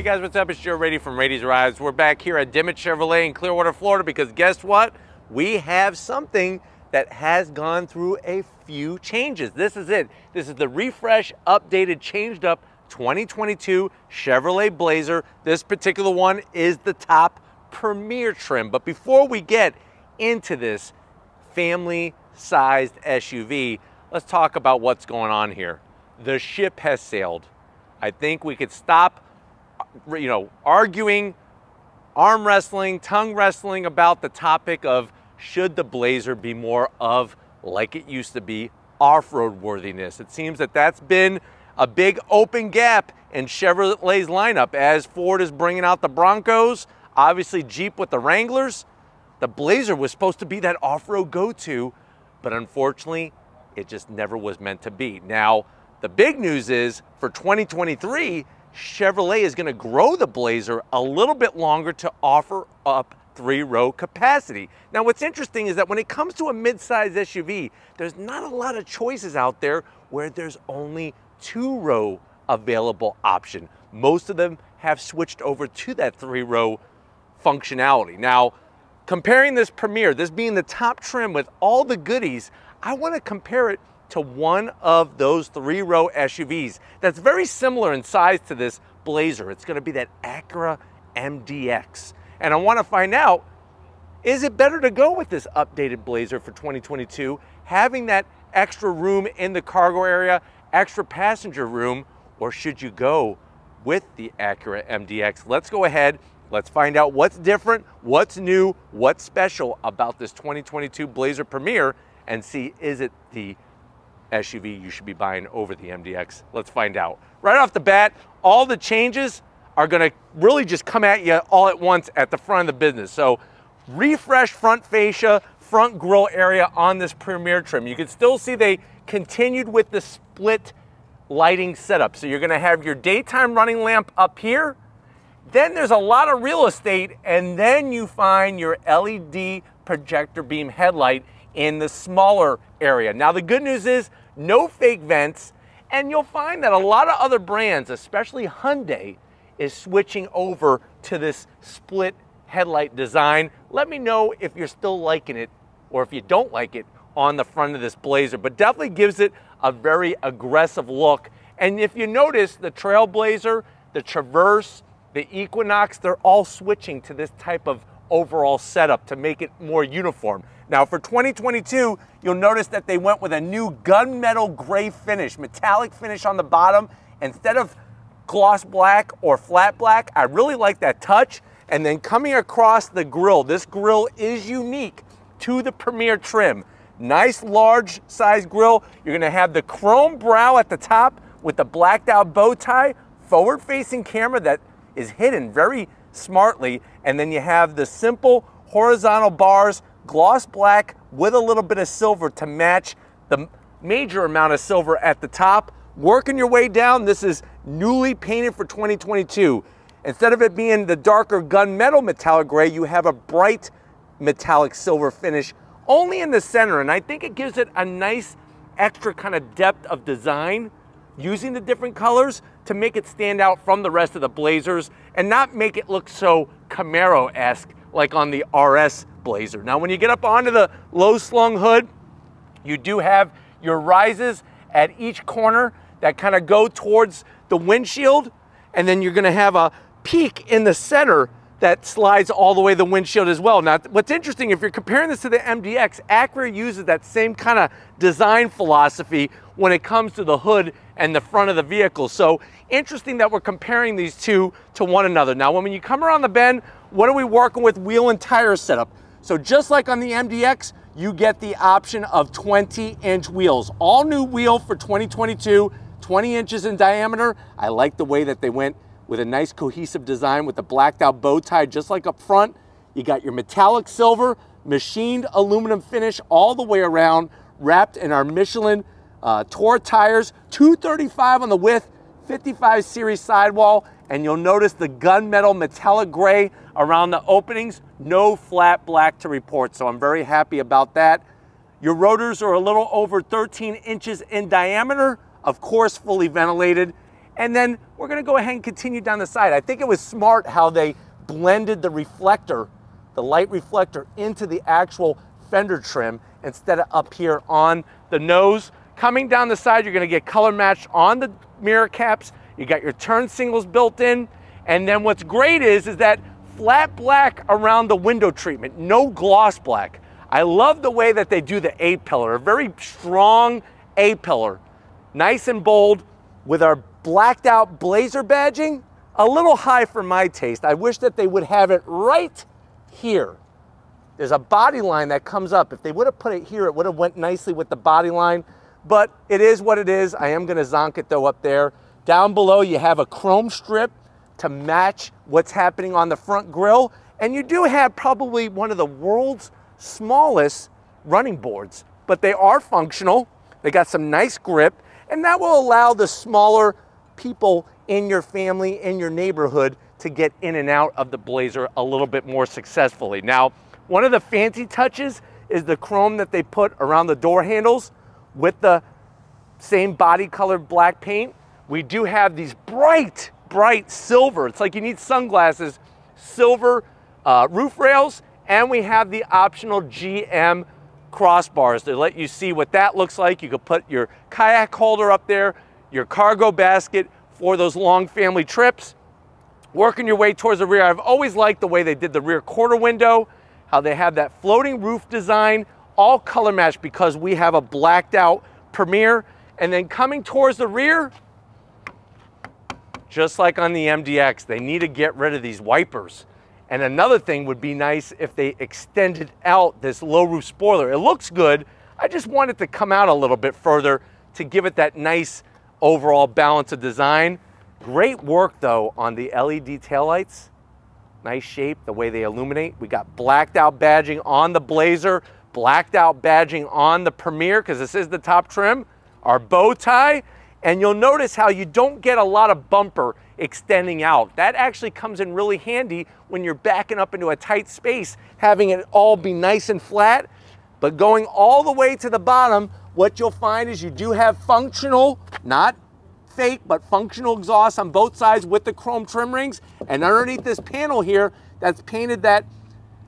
Hey guys, what's up? It's Joe Raiti from Raiti's Rides. We're back here at Dimmitt Chevrolet in Clearwater, Florida because guess what? We have something that has gone through a few changes. This is it. This is the refresh, updated, changed up 2022 Chevrolet Blazer. This particular one is the top Premier trim. But before we get into this family sized SUV, let's talk about what's going on here. The ship has sailed. I think we could stop, you know, arguing, arm wrestling, tongue wrestling about the topic of should the Blazer be more of like it used to be off-road worthiness. It seems that that's been a big open gap in Chevrolet's lineup as Ford is bringing out the Broncos, obviously Jeep with the Wranglers. The Blazer was supposed to be that off-road go-to, but unfortunately, it just never was meant to be. Now, the big news is for 2023, Chevrolet is going to grow the Blazer a little bit longer to offer up three row capacity. Now, what's interesting is that when it comes to a mid-size SUV, there's not a lot of choices out there where there's only two row available option. Most of them have switched over to that three row functionality. Now, comparing this Premier, this being the top trim with all the goodies, I want to compare it to one of those three row SUVs that's very similar in size to this Blazer. It's going to be that Acura MDX. And I want to find out, is it better to go with this updated Blazer for 2022, having that extra room in the cargo area, extra passenger room, or should you go with the Acura MDX? Let's go ahead, let's find out what's different, what's new, what's special about this 2022 Blazer Premier, and see is it the SUV you should be buying over the MDX? Let's find out. Right off the bat, all the changes are gonna really just come at you all at once at the front of the business. So refresh front fascia, front grille area on this Premier trim. You can still see they continued with the split lighting setup. So you're gonna have your daytime running lamp up here, then there's a lot of real estate, and then you find your LED projector beam headlight in the smaller area. Now the good news is no fake vents, and you'll find that a lot of other brands, especially Hyundai, is switching over to this split headlight design. Let me know if you're still liking it or if you don't like it on the front of this Blazer, but definitely gives it a very aggressive look. And if you notice, the Trailblazer, the Traverse, the Equinox, they're all switching to this type of overall setup to make it more uniform. Now for 2022, you'll notice that they went with a new gunmetal gray finish, metallic finish on the bottom. Instead of gloss black or flat black. I really like that touch. And then coming across the grill, this grill is unique to the Premier trim. Nice large size grill. You're gonna have the chrome brow at the top with the blacked out bow tie, forward facing camera that is hidden very smartly. And then you have the simple horizontal bars, gloss black with a little bit of silver to match the major amount of silver at the top. Working your way down, this is newly painted for 2022. Instead of it being the darker gunmetal metallic gray, you have a bright metallic silver finish only in the center. And I think it gives it a nice extra kind of depth of design using the different colors to make it stand out from the rest of the Blazers and not make it look so Camaro-esque like on the RS Blazer. Now, when you get up onto the low slung hood, you do have your rises at each corner that kind of go towards the windshield, and then you're gonna have a peak in the center that slides all the way the windshield as well. Now, what's interesting, if you're comparing this to the MDX, Acura uses that same kind of design philosophy when it comes to the hood and the front of the vehicle. So interesting that we're comparing these two to one another. Now, when you come around the bend, what are we working with wheel and tire setup? So just like on the MDX, you get the option of 20 inch wheels. All new wheel for 2022, 20 inches in diameter. I like the way that they went with a nice cohesive design with the blacked out bow tie just like up front. You got your metallic silver, machined aluminum finish all the way around, wrapped in our Michelin uh, Tour tires, 235 on the width, 55 series sidewall, and you'll notice the gunmetal metallic gray around the openings, no flat black to report, so I'm very happy about that. Your rotors are a little over 13 inches in diameter, of course fully ventilated, And then we're gonna go ahead and continue down the side. I think it was smart how they blended the reflector, the light reflector into the actual fender trim instead of up here on the nose. Coming down the side, you're gonna get color matched on the mirror caps. You got your turn signals built in. And then what's great is, is that flat black around the window treatment, no gloss black. I love the way that they do the A-pillar, a very strong A-pillar, nice and bold with our blacked out blazer badging, a little high for my taste. I wish that they would have it right here. There's a body line that comes up. If they would have put it here, it would have went nicely with the body line, but it is what it is. I am gonna zonk it though up there. Down below, you have a chrome strip to match what's happening on the front grille. And you do have probably one of the world's smallest running boards, but they are functional. They got some nice grip, and that will allow the smaller people in your family, in your neighborhood, to get in and out of the Blazer a little bit more successfully. Now, one of the fancy touches is the chrome that they put around the door handles with the same body colored black paint. We do have these bright, bright silver, it's like you need sunglasses, silver uh, roof rails, and we have the optional GM crossbars to let you see what that looks like. You could put your kayak holder up there, your cargo basket for those long family trips. Working your way towards the rear, I've always liked the way they did the rear quarter window, how they have that floating roof design, all color matched because we have a blacked out Premier. And then coming towards the rear, just like on the MDX, they need to get rid of these wipers. And another thing would be nice if they extended out this low roof spoiler. It looks good. I just want it to come out a little bit further to give it that nice overall balance of design. Great work though on the LED taillights. Nice shape, the way they illuminate. We got blacked out badging on the Blazer, blacked out badging on the Premier, because this is the top trim. Our bow tie, and you'll notice how you don't get a lot of bumper extending out. That actually comes in really handy when you're backing up into a tight space, having it all be nice and flat. But going all the way to the bottom, what you'll find is you do have functional, not fake, but functional exhaust on both sides with the chrome trim rings. And underneath this panel here that's painted that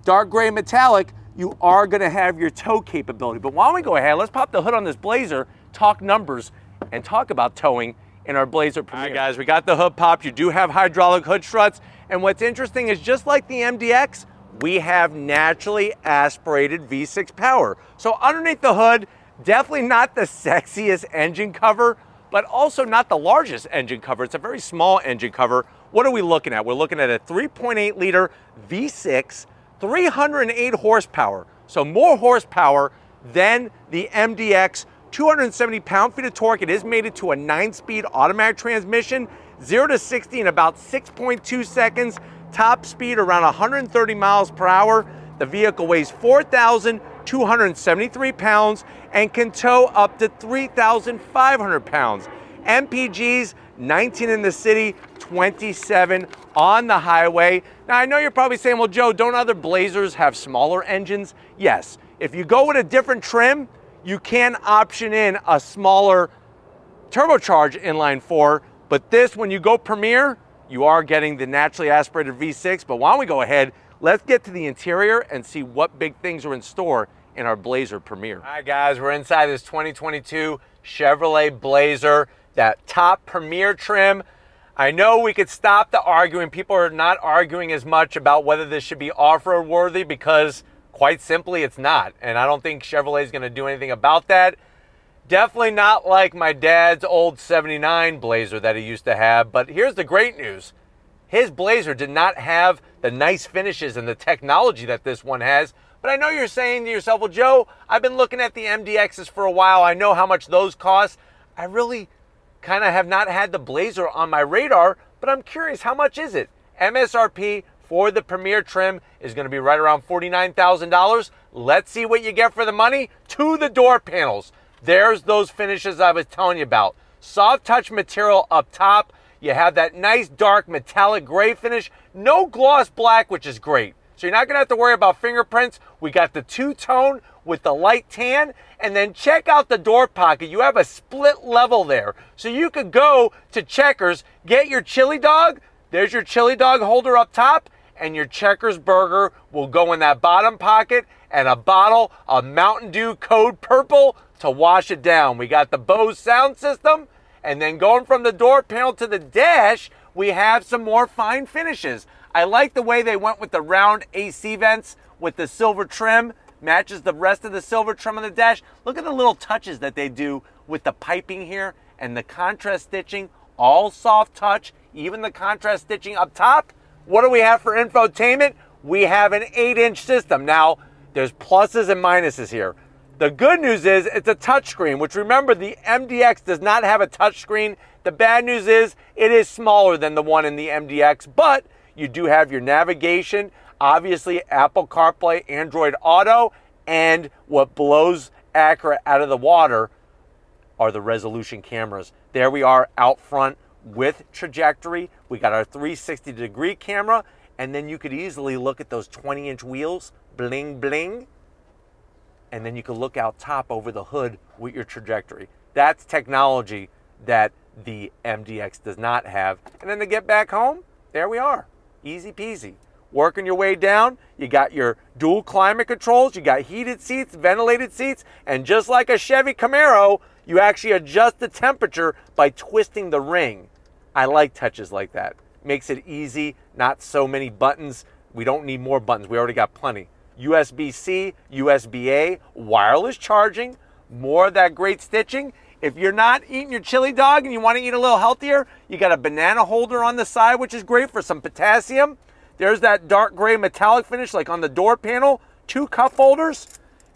dark gray metallic, you are gonna have your tow capability. But don't we go ahead, let's pop the hood on this Blazer, talk numbers, and talk about towing in our Blazer Premier. All right, guys, we got the hood popped. You do have hydraulic hood struts. And what's interesting is just like the MDX, we have naturally aspirated V6 power. So underneath the hood, definitely not the sexiest engine cover, but also not the largest engine cover. It's a very small engine cover. What are we looking at? We're looking at a 3.8 liter V6, 308 horsepower. So more horsepower than the MDX 270 pound-feet of torque. It is mated to a nine-speed automatic transmission, 0 to 60 in about 6.2 seconds, top speed around 130 miles per hour. The vehicle weighs 4,273 pounds and can tow up to 3,500 pounds. MPGs, 19 in the city, 27 on the highway. Now I know you're probably saying, well Joe, don't other Blazers have smaller engines? Yes, if you go with a different trim, you can option in a smaller turbocharged inline four, but this, when you go Premier, you are getting the naturally aspirated V6. But why don't we go ahead, let's get to the interior and see what big things are in store in our Blazer Premier. All right, guys, we're inside this 2022 Chevrolet Blazer, that top Premier trim. I know we could stop the arguing. People are not arguing as much about whether this should be off-road worthy because Quite simply, it's not. And I don't think Chevrolet is going to do anything about that. Definitely not like my dad's old 79 Blazer that he used to have. But here's the great news his Blazer did not have the nice finishes and the technology that this one has. But I know you're saying to yourself, well, Joe, I've been looking at the MDXs for a while. I know how much those cost. I really kind of have not had the Blazer on my radar, but I'm curious, how much is it? MSRP for the Premier trim is going to be right around $49,000. Let's see what you get for the money. To the door panels. There's those finishes I was telling you about. Soft touch material up top. You have that nice dark metallic gray finish. No gloss black, which is great. So you're not going to have to worry about fingerprints. We got the two-tone with the light tan. And then check out the door pocket. You have a split level there. So you could go to Checkers, get your chili dog. There's your chili dog holder up top. And your Checkers burger will go in that bottom pocket and a bottle of Mountain Dew Code Purple to wash it down. We got the Bose sound system. And then going from the door panel to the dash, we have some more fine finishes. I like the way they went with the round AC vents with the silver trim. Matches the rest of the silver trim on the dash. Look at the little touches that they do with the piping here and the contrast stitching. All soft touch, even the contrast stitching up top. What do we have for infotainment? We have an 8-inch system. Now, there's pluses and minuses here. The good news is it's a touchscreen, which remember the MDX does not have a touchscreen. The bad news is it is smaller than the one in the MDX, but you do have your navigation, obviously Apple CarPlay, Android Auto, and what blows Acura out of the water are the resolution cameras. There we are out front with trajectory. We got our 360 degree camera, and then you could easily look at those 20 inch wheels, bling bling, and then you can look out top over the hood with your trajectory. That's technology that the MDX does not have. And then to get back home, there we are. Easy peasy. Working your way down, you got your dual climate controls, you got heated seats, ventilated seats, and just like a Chevy Camaro, you actually adjust the temperature by twisting the ring. I like touches like that. Makes it easy, not so many buttons. We don't need more buttons, we already got plenty. USB C, USB A, wireless charging, more of that great stitching, if you're not eating your chili dog and you want to eat a little healthier, you got a banana holder on the side, which is great for some potassium. There's that dark gray metallic finish like on the door panel. Two cup holders.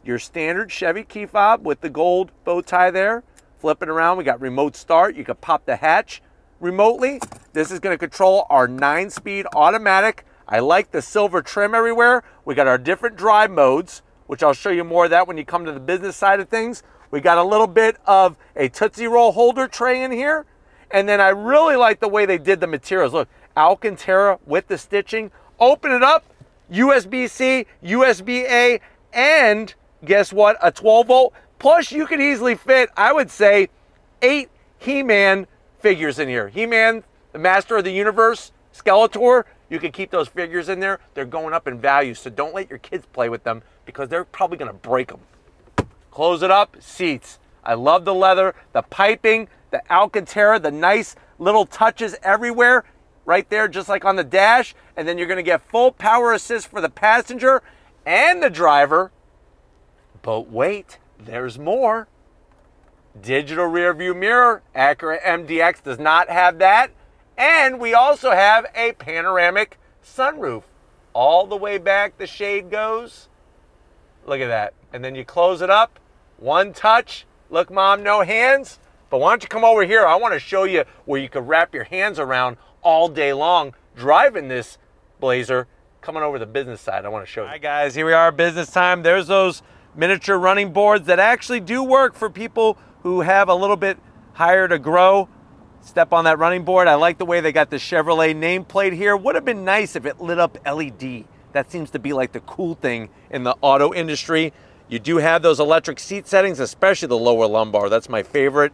Your standard Chevy key fob with the gold bow tie there. Flip it around. We got remote start. You could pop the hatch remotely. This is going to control our nine speed automatic. I like the silver trim everywhere. We got our different drive modes, which I'll show you more of that when you come to the business side of things. We got a little bit of a Tootsie Roll holder tray in here. And then I really like the way they did the materials. Look, Alcantara with the stitching. Open it up, USB-C, USB-A, and guess what? A 12 volt. Plus you could easily fit, I would say, eight He-Man figures in here. He-Man, the master of the universe, Skeletor, you can keep those figures in there. They're going up in value, so don't let your kids play with them because they're probably going to break them. Close it up, seats. I love the leather, the piping, the Alcantara, the nice little touches everywhere, right there, just like on the dash. And then you're gonna get full power assist for the passenger and the driver. But wait, there's more. Digital rear view mirror, Acura MDX does not have that. And we also have a panoramic sunroof. All the way back the shade goes. Look at that. And then you close it up one touch. Look, mom, no hands. But why don't you come over here? I want to show you where you could wrap your hands around all day long driving this Blazer. Coming over the business side, I want to show you. Hi guys, here we are, business time. There's those miniature running boards that actually do work for people who have a little bit higher to grow. Step on that running board. I like the way they got the Chevrolet nameplate here. Would have been nice if it lit up LED. That seems to be like the cool thing in the auto industry. You do have those electric seat settings, especially the lower lumbar. That's my favorite.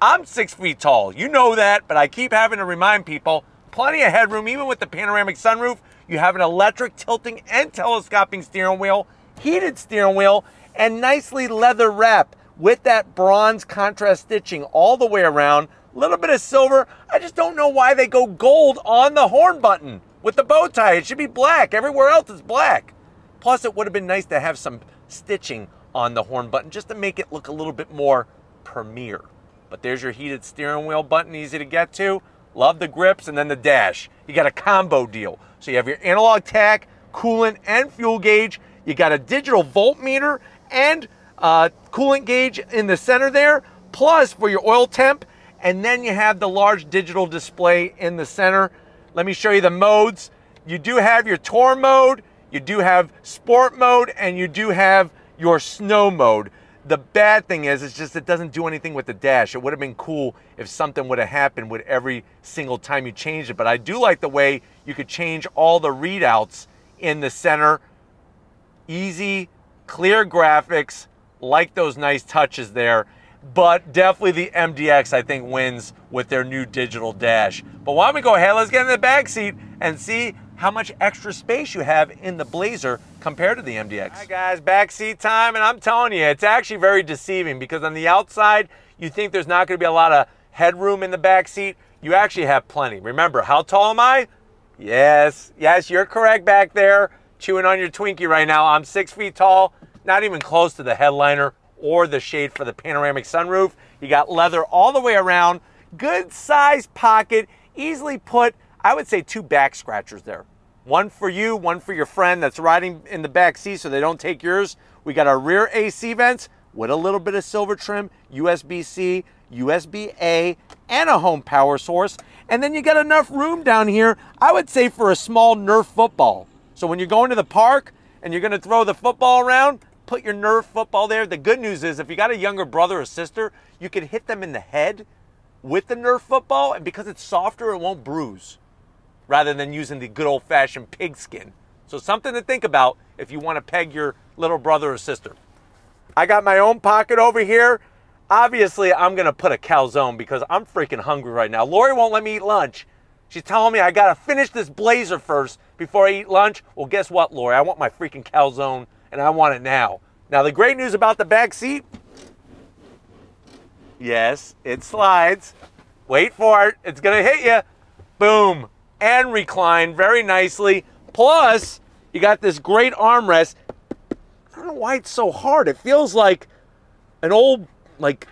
I'm six feet tall. You know that, but I keep having to remind people plenty of headroom, even with the panoramic sunroof. You have an electric tilting and telescoping steering wheel, heated steering wheel, and nicely leather wrap with that bronze contrast stitching all the way around. A little bit of silver. I just don't know why they go gold on the horn button with the bow tie. It should be black. Everywhere else is black. Plus, it would have been nice to have some stitching on the horn button just to make it look a little bit more premier. But there's your heated steering wheel button, easy to get to. Love the grips and then the dash. You got a combo deal. So you have your analog tach, coolant, and fuel gauge. You got a digital voltmeter and uh, coolant gauge in the center there, plus for your oil temp. And then you have the large digital display in the center. Let me show you the modes. You do have your tour mode, you do have sport mode and you do have your snow mode. The bad thing is, it's just it doesn't do anything with the dash. It would have been cool if something would have happened with every single time you changed it. But I do like the way you could change all the readouts in the center. Easy clear graphics, like those nice touches there. But definitely the MDX, I think, wins with their new digital dash. But why don't we go ahead, let's get in the back seat and see how much extra space you have in the Blazer compared to the MDX. Hi guys, back seat time, and I'm telling you, it's actually very deceiving because on the outside, you think there's not gonna be a lot of headroom in the back seat. You actually have plenty. Remember, how tall am I? Yes, yes, you're correct back there. Chewing on your Twinkie right now. I'm six feet tall, not even close to the headliner or the shade for the panoramic sunroof. You got leather all the way around. Good size pocket, easily put, I would say two back scratchers there. One for you, one for your friend that's riding in the back seat so they don't take yours. We got our rear AC vents with a little bit of silver trim, USB-C, USB-A, and a home power source. And then you got enough room down here, I would say for a small Nerf football. So when you're going to the park and you're gonna throw the football around, put your Nerf football there. The good news is if you got a younger brother or sister, you can hit them in the head with the Nerf football, and because it's softer, it won't bruise rather than using the good old fashioned pigskin. So, something to think about if you want to peg your little brother or sister. I got my own pocket over here. Obviously, I'm going to put a calzone because I'm freaking hungry right now. Lori won't let me eat lunch. She's telling me I got to finish this blazer first before I eat lunch. Well, guess what, Lori? I want my freaking calzone and I want it now. Now, the great news about the back seat yes, it slides. Wait for it. It's to hit you. Boom and recline very nicely. Plus, you got this great armrest. I don't know why it's so hard. It feels like an old like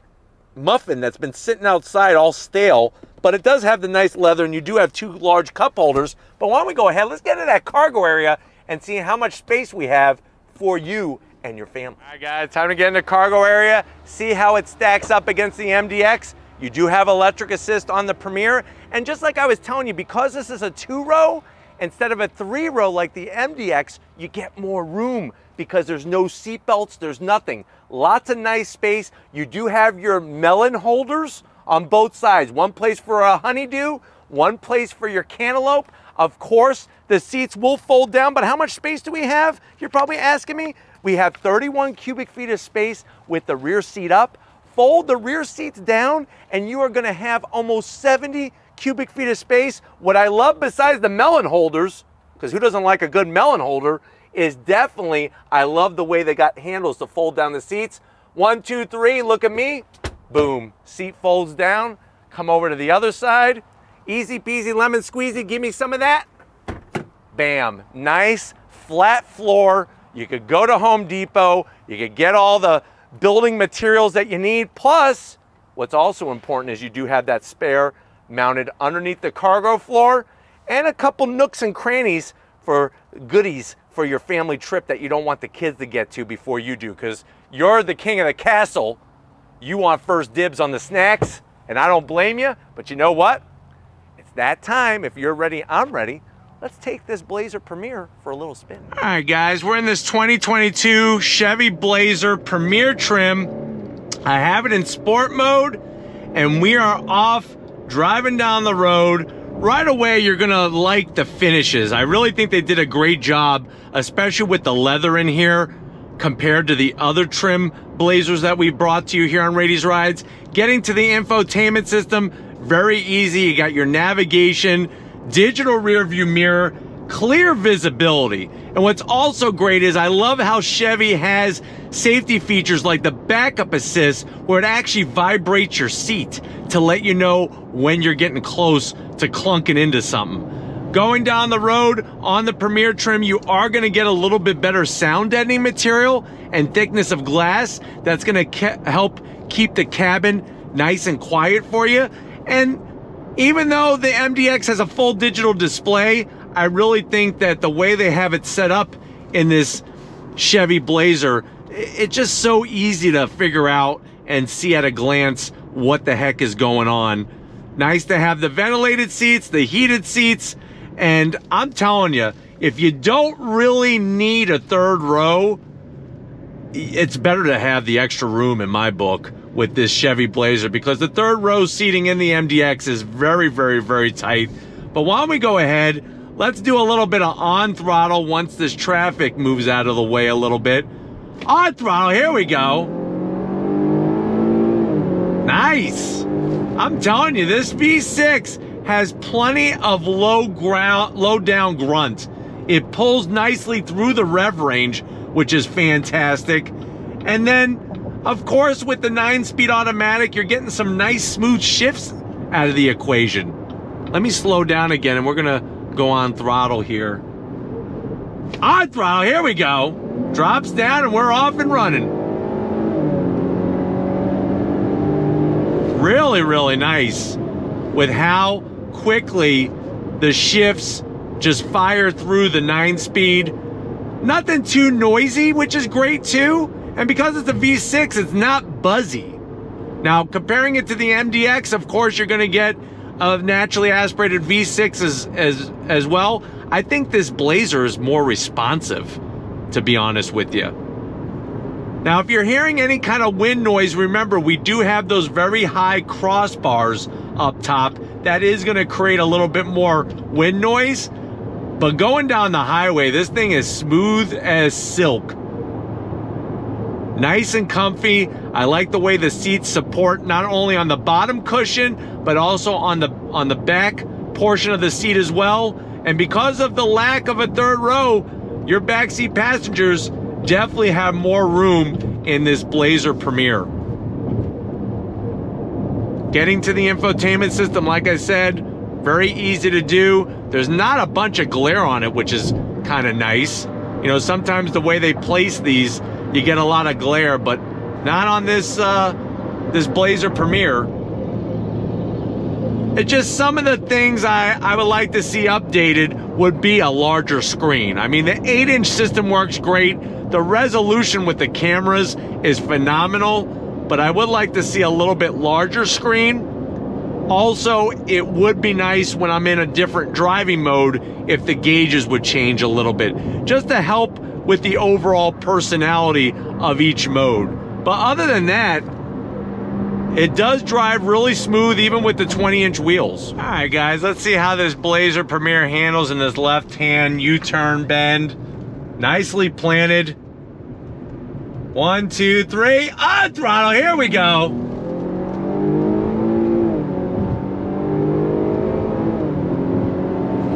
muffin that's been sitting outside all stale, but it does have the nice leather and you do have two large cup holders. But why don't we go ahead, let's get into that cargo area and see how much space we have for you and your family. All right guys, time to get in the cargo area, see how it stacks up against the MDX. You do have electric assist on the Premier. And just like I was telling you, because this is a two row, instead of a three row like the MDX, you get more room because there's no seat belts, there's nothing. Lots of nice space. You do have your melon holders on both sides. One place for a honeydew, one place for your cantaloupe. Of course, the seats will fold down, but how much space do we have? You're probably asking me. We have 31 cubic feet of space with the rear seat up fold the rear seats down and you are gonna have almost 70 cubic feet of space. What I love besides the melon holders, because who doesn't like a good melon holder, is definitely, I love the way they got handles to fold down the seats. One, two, three, look at me. Boom, seat folds down. Come over to the other side. Easy peasy lemon squeezy, give me some of that. Bam, nice flat floor. You could go to Home Depot, you could get all the building materials that you need. Plus, what's also important is you do have that spare mounted underneath the cargo floor and a couple nooks and crannies for goodies for your family trip that you don't want the kids to get to before you do because you're the king of the castle. You want first dibs on the snacks, and I don't blame you, but you know what? That time. If you're ready, I'm ready let's take this Blazer Premier for a little spin. All right, guys, we're in this 2022 Chevy Blazer Premier trim. I have it in sport mode, and we are off driving down the road. Right away, you're gonna like the finishes. I really think they did a great job, especially with the leather in here compared to the other trim Blazers that we brought to you here on Raiti's Rides. Getting to the infotainment system, very easy. You got your navigation, digital rear view mirror, clear visibility. And what's also great is I love how Chevy has safety features like the backup assist where it actually vibrates your seat to let you know when you're getting close to clunking into something. Going down the road on the Premier trim, you are going to get a little bit better sound deadening material and thickness of glass. That's going to help keep the cabin nice and quiet for you. And even though the MDX has a full digital display, I really think that the way they have it set up in this Chevy Blazer, it's just so easy to figure out and see at a glance what the heck is going on. Nice to have the ventilated seats, the heated seats, and I'm telling you, if you don't really need a third row, it's better to have the extra room in my book with this Chevy Blazer because the third row seating in the MDX is very, very, very tight. But why don't we go ahead, let's do a little bit of on throttle once this traffic moves out of the way a little bit. On throttle, here we go. Nice. I'm telling you, this V6 has plenty of low ground, low down grunt. It pulls nicely through the rev range, which is fantastic. And then, of course, with the nine speed automatic, you're getting some nice smooth shifts out of the equation. Let me slow down again and we're gonna go on throttle here. On throttle, here we go. Drops down and we're off and running. Really, really nice with how quickly the shifts just fire through the nine speed. Nothing too noisy, which is great too. And because it's a V6, it's not buzzy. Now, comparing it to the MDX, of course, you're going to get a naturally aspirated V6 as, as, as well. I think this Blazer is more responsive, to be honest with you. Now, if you're hearing any kind of wind noise, remember, we do have those very high crossbars up top. That is going to create a little bit more wind noise. But going down the highway, this thing is smooth as silk. Nice and comfy. I like the way the seats support not only on the bottom cushion, but also on the on the back portion of the seat as well. And because of the lack of a third row, your backseat passengers definitely have more room in this Blazer Premier. Getting to the infotainment system, like I said, very easy to do. There's not a bunch of glare on it, which is kind of nice. You know, sometimes the way they place these, you get a lot of glare, but not on this uh, this Blazer Premier. It's just some of the things I, I would like to see updated would be a larger screen. I mean, the 8-inch system works great. The resolution with the cameras is phenomenal but I would like to see a little bit larger screen. Also, it would be nice when I'm in a different driving mode if the gauges would change a little bit, just to help with the overall personality of each mode. But other than that, it does drive really smooth even with the 20 inch wheels. All right guys, let's see how this Blazer Premier handles in this left hand U-turn bend. Nicely planted. One, two, three, on throttle, here we go.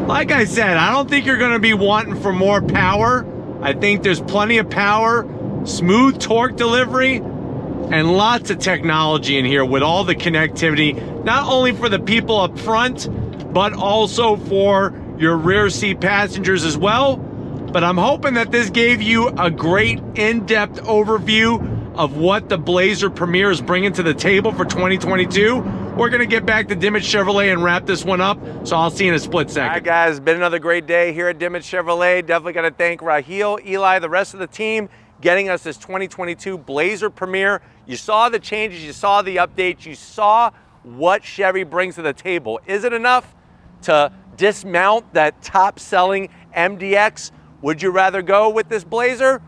Like I said, I don't think you're gonna be wanting for more power. I think there's plenty of power, smooth torque delivery, and lots of technology in here with all the connectivity, not only for the people up front, but also for your rear seat passengers as well but I'm hoping that this gave you a great in-depth overview of what the Blazer Premier is bringing to the table for 2022. We're going to get back to Dimmitt Chevrolet and wrap this one up, so I'll see you in a split second. All right, guys, been another great day here at Dimmitt Chevrolet. Definitely got to thank Raheel, Eli, the rest of the team, getting us this 2022 Blazer Premier. You saw the changes, you saw the updates, you saw what Chevy brings to the table. Is it enough to dismount that top-selling MDX? Would you rather go with this Blazer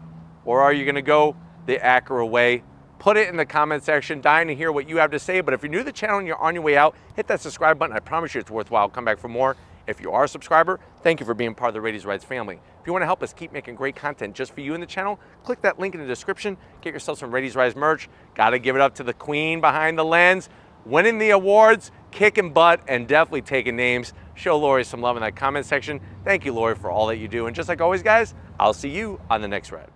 or are you gonna go the Acura way? Put it in the comment section, dying to hear what you have to say. But if you're new to the channel and you're on your way out, hit that subscribe button. I promise you it's worthwhile. Come back for more. If you are a subscriber, thank you for being part of the Raiti's Rides family. If you want to help us keep making great content just for you in the channel, click that link in the description. Get yourself some Raiti's Rides merch. Got to give it up to the queen behind the lens, winning the awards, kicking butt, and definitely taking names. Show Lori some love in that comment section. Thank you, Lori, for all that you do. And just like always, guys, I'll see you on the next ride.